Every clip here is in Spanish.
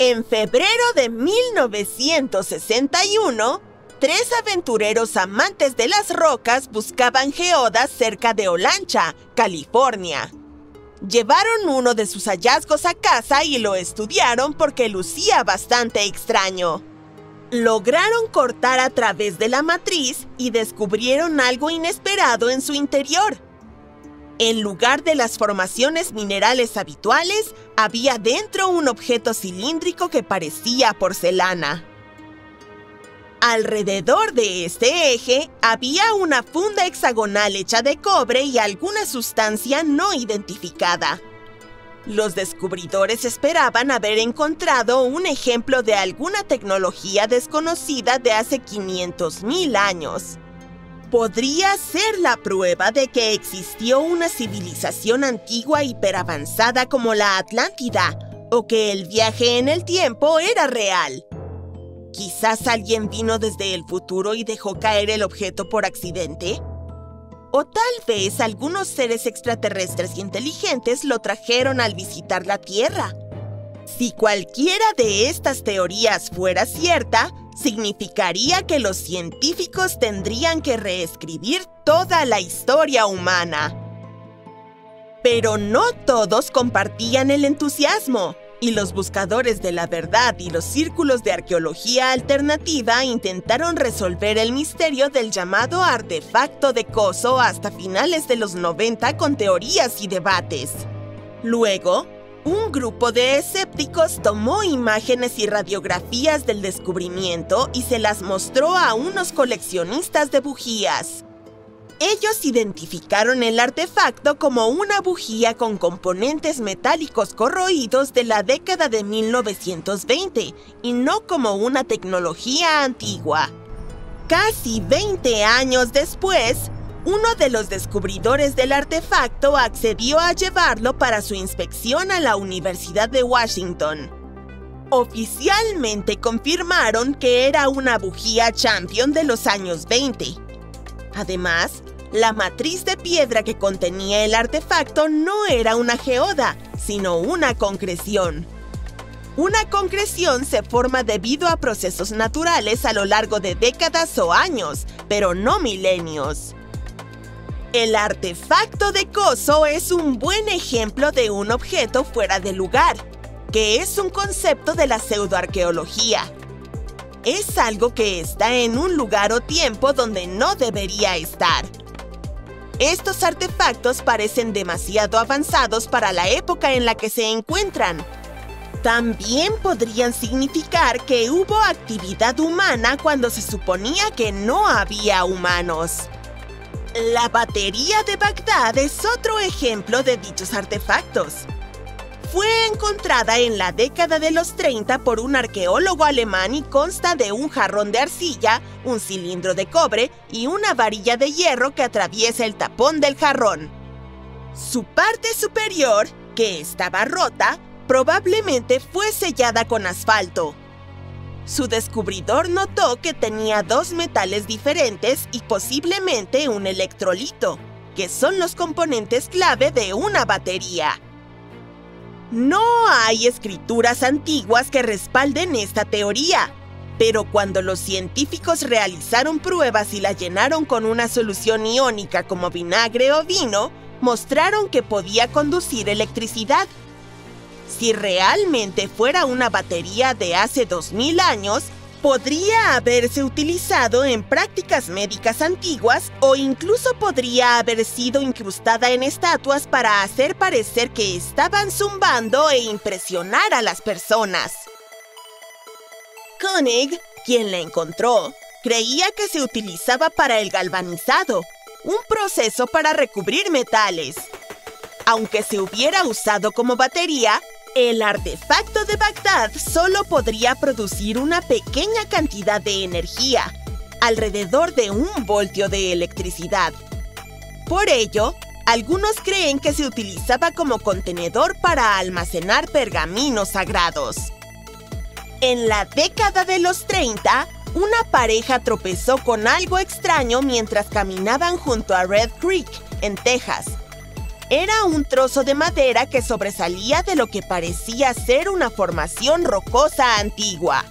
En febrero de 1961, tres aventureros amantes de las rocas buscaban geodas cerca de Olancha, California. Llevaron uno de sus hallazgos a casa y lo estudiaron porque lucía bastante extraño. Lograron cortar a través de la matriz y descubrieron algo inesperado en su interior. En lugar de las formaciones minerales habituales, había dentro un objeto cilíndrico que parecía porcelana. Alrededor de este eje había una funda hexagonal hecha de cobre y alguna sustancia no identificada. Los descubridores esperaban haber encontrado un ejemplo de alguna tecnología desconocida de hace 500.000 años podría ser la prueba de que existió una civilización antigua hiperavanzada como la Atlántida, o que el viaje en el tiempo era real. Quizás alguien vino desde el futuro y dejó caer el objeto por accidente. O tal vez algunos seres extraterrestres inteligentes lo trajeron al visitar la Tierra. Si cualquiera de estas teorías fuera cierta, significaría que los científicos tendrían que reescribir toda la historia humana. Pero no todos compartían el entusiasmo, y los buscadores de la verdad y los círculos de arqueología alternativa intentaron resolver el misterio del llamado artefacto de Coso hasta finales de los 90 con teorías y debates. Luego, un grupo de escépticos tomó imágenes y radiografías del descubrimiento y se las mostró a unos coleccionistas de bujías. Ellos identificaron el artefacto como una bujía con componentes metálicos corroídos de la década de 1920 y no como una tecnología antigua. Casi 20 años después, uno de los descubridores del artefacto accedió a llevarlo para su inspección a la Universidad de Washington. Oficialmente confirmaron que era una bujía Champion de los años 20. Además, la matriz de piedra que contenía el artefacto no era una geoda, sino una concreción. Una concreción se forma debido a procesos naturales a lo largo de décadas o años, pero no milenios. El artefacto de coso es un buen ejemplo de un objeto fuera de lugar, que es un concepto de la pseudoarqueología. Es algo que está en un lugar o tiempo donde no debería estar. Estos artefactos parecen demasiado avanzados para la época en la que se encuentran. También podrían significar que hubo actividad humana cuando se suponía que no había humanos. La batería de Bagdad es otro ejemplo de dichos artefactos. Fue encontrada en la década de los 30 por un arqueólogo alemán y consta de un jarrón de arcilla, un cilindro de cobre y una varilla de hierro que atraviesa el tapón del jarrón. Su parte superior, que estaba rota, probablemente fue sellada con asfalto. Su descubridor notó que tenía dos metales diferentes y posiblemente un electrolito, que son los componentes clave de una batería. No hay escrituras antiguas que respalden esta teoría, pero cuando los científicos realizaron pruebas y la llenaron con una solución iónica como vinagre o vino, mostraron que podía conducir electricidad si realmente fuera una batería de hace 2000 años, podría haberse utilizado en prácticas médicas antiguas o incluso podría haber sido incrustada en estatuas para hacer parecer que estaban zumbando e impresionar a las personas. Koenig, quien la encontró, creía que se utilizaba para el galvanizado, un proceso para recubrir metales. Aunque se hubiera usado como batería, el artefacto de Bagdad solo podría producir una pequeña cantidad de energía, alrededor de un voltio de electricidad. Por ello, algunos creen que se utilizaba como contenedor para almacenar pergaminos sagrados. En la década de los 30, una pareja tropezó con algo extraño mientras caminaban junto a Red Creek, en Texas. Era un trozo de madera que sobresalía de lo que parecía ser una formación rocosa antigua.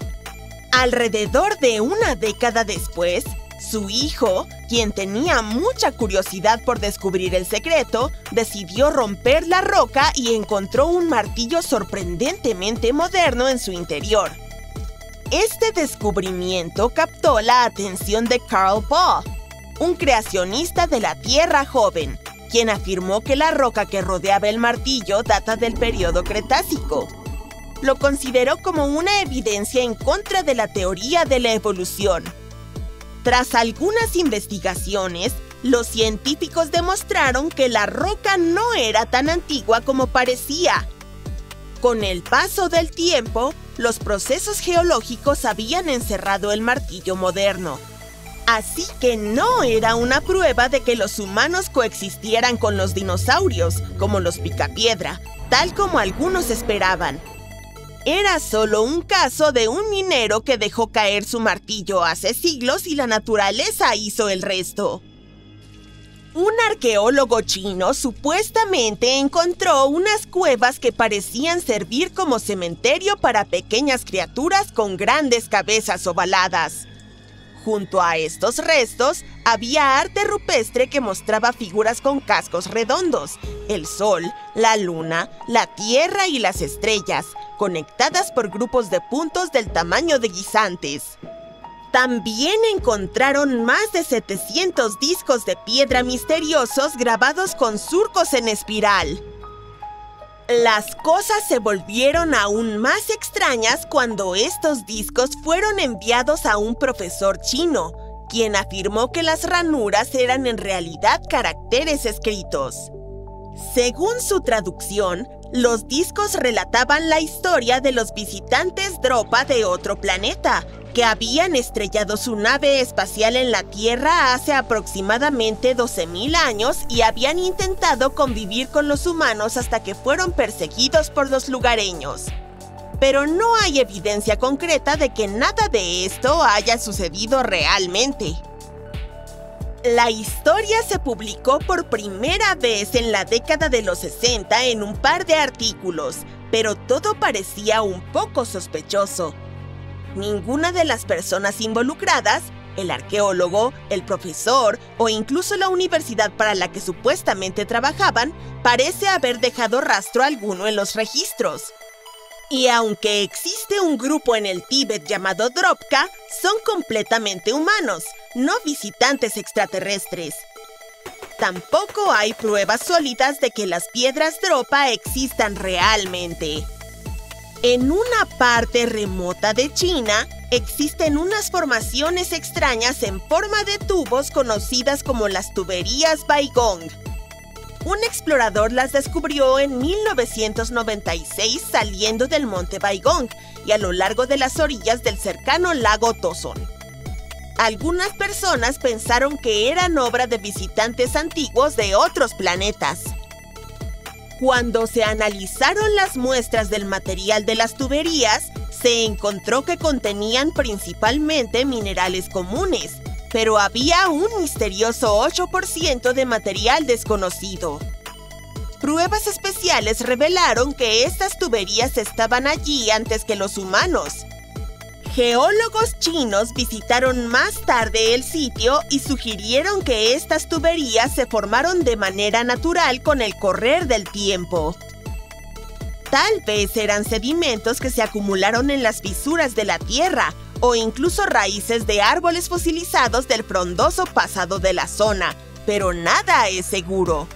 Alrededor de una década después, su hijo, quien tenía mucha curiosidad por descubrir el secreto, decidió romper la roca y encontró un martillo sorprendentemente moderno en su interior. Este descubrimiento captó la atención de Carl Paul, un creacionista de la Tierra joven, quien afirmó que la roca que rodeaba el martillo data del periodo Cretácico. Lo consideró como una evidencia en contra de la teoría de la evolución. Tras algunas investigaciones, los científicos demostraron que la roca no era tan antigua como parecía. Con el paso del tiempo, los procesos geológicos habían encerrado el martillo moderno. Así que no era una prueba de que los humanos coexistieran con los dinosaurios, como los picapiedra, tal como algunos esperaban. Era solo un caso de un minero que dejó caer su martillo hace siglos y la naturaleza hizo el resto. Un arqueólogo chino supuestamente encontró unas cuevas que parecían servir como cementerio para pequeñas criaturas con grandes cabezas ovaladas. Junto a estos restos había arte rupestre que mostraba figuras con cascos redondos, el sol, la luna, la tierra y las estrellas, conectadas por grupos de puntos del tamaño de guisantes. También encontraron más de 700 discos de piedra misteriosos grabados con surcos en espiral. Las cosas se volvieron aún más extrañas cuando estos discos fueron enviados a un profesor chino, quien afirmó que las ranuras eran en realidad caracteres escritos. Según su traducción, los discos relataban la historia de los visitantes Dropa de otro planeta, que habían estrellado su nave espacial en la Tierra hace aproximadamente 12.000 años y habían intentado convivir con los humanos hasta que fueron perseguidos por los lugareños. Pero no hay evidencia concreta de que nada de esto haya sucedido realmente. La historia se publicó por primera vez en la década de los 60 en un par de artículos, pero todo parecía un poco sospechoso. Ninguna de las personas involucradas, el arqueólogo, el profesor o incluso la universidad para la que supuestamente trabajaban, parece haber dejado rastro alguno en los registros. Y aunque existe un grupo en el Tíbet llamado Dropka, son completamente humanos, no visitantes extraterrestres. Tampoco hay pruebas sólidas de que las piedras Dropa existan realmente. En una parte remota de China, existen unas formaciones extrañas en forma de tubos conocidas como las tuberías Baigong. Un explorador las descubrió en 1996 saliendo del monte Baigong y a lo largo de las orillas del cercano lago Tozon. Algunas personas pensaron que eran obra de visitantes antiguos de otros planetas. Cuando se analizaron las muestras del material de las tuberías, se encontró que contenían principalmente minerales comunes, pero había un misterioso 8% de material desconocido. Pruebas especiales revelaron que estas tuberías estaban allí antes que los humanos, Geólogos chinos visitaron más tarde el sitio y sugirieron que estas tuberías se formaron de manera natural con el correr del tiempo. Tal vez eran sedimentos que se acumularon en las fisuras de la tierra o incluso raíces de árboles fosilizados del frondoso pasado de la zona, pero nada es seguro.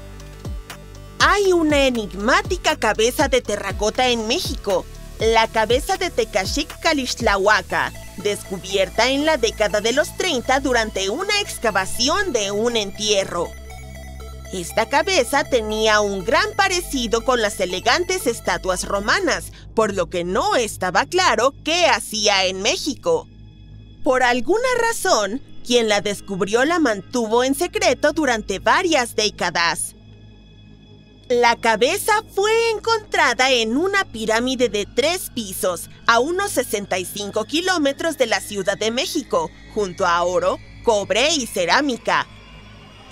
Hay una enigmática cabeza de terracota en México la cabeza de Tecashik Kalixtlahuaca, descubierta en la década de los 30 durante una excavación de un entierro. Esta cabeza tenía un gran parecido con las elegantes estatuas romanas, por lo que no estaba claro qué hacía en México. Por alguna razón, quien la descubrió la mantuvo en secreto durante varias décadas. La cabeza fue encontrada en una pirámide de tres pisos a unos 65 kilómetros de la Ciudad de México, junto a oro, cobre y cerámica.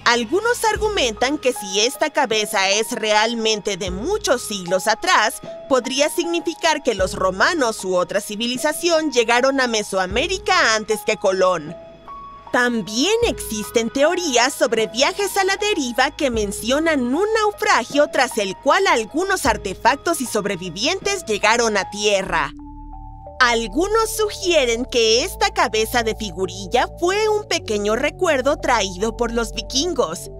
Algunos argumentan que si esta cabeza es realmente de muchos siglos atrás, podría significar que los romanos u otra civilización llegaron a Mesoamérica antes que Colón. También existen teorías sobre viajes a la deriva que mencionan un naufragio tras el cual algunos artefactos y sobrevivientes llegaron a tierra. Algunos sugieren que esta cabeza de figurilla fue un pequeño recuerdo traído por los vikingos.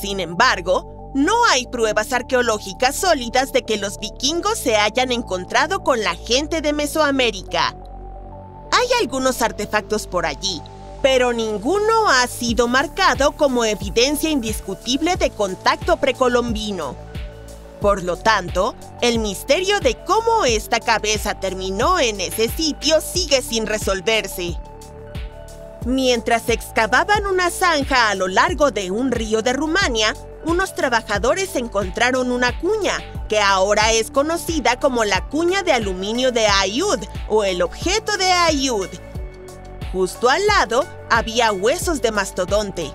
Sin embargo, no hay pruebas arqueológicas sólidas de que los vikingos se hayan encontrado con la gente de Mesoamérica. Hay algunos artefactos por allí, pero ninguno ha sido marcado como evidencia indiscutible de contacto precolombino. Por lo tanto, el misterio de cómo esta cabeza terminó en ese sitio sigue sin resolverse. Mientras excavaban una zanja a lo largo de un río de Rumania, unos trabajadores encontraron una cuña, que ahora es conocida como la cuña de aluminio de Ayud o el objeto de Ayud. Justo al lado había huesos de mastodonte,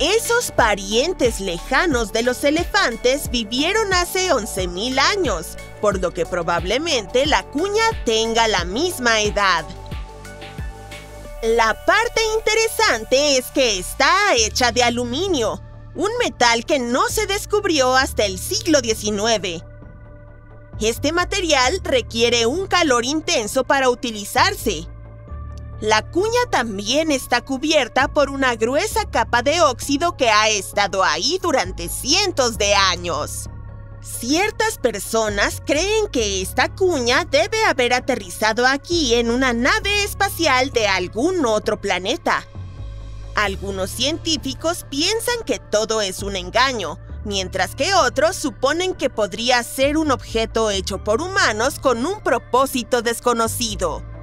esos parientes lejanos de los elefantes vivieron hace 11.000 años, por lo que probablemente la cuña tenga la misma edad. La parte interesante es que está hecha de aluminio, un metal que no se descubrió hasta el siglo XIX. Este material requiere un calor intenso para utilizarse, la cuña también está cubierta por una gruesa capa de óxido que ha estado ahí durante cientos de años. Ciertas personas creen que esta cuña debe haber aterrizado aquí en una nave espacial de algún otro planeta. Algunos científicos piensan que todo es un engaño, mientras que otros suponen que podría ser un objeto hecho por humanos con un propósito desconocido.